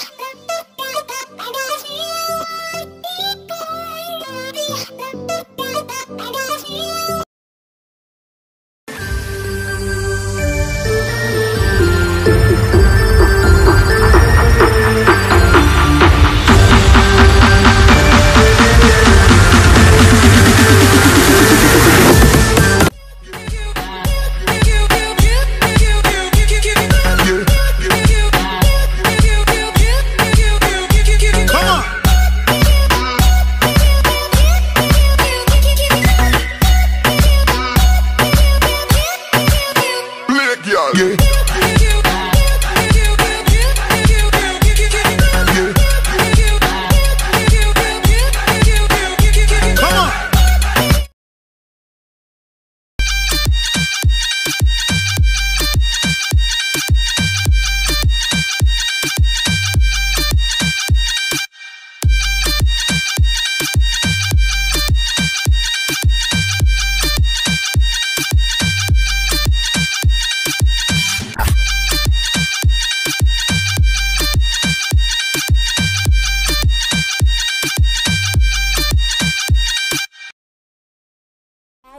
I Yeah.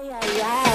演员。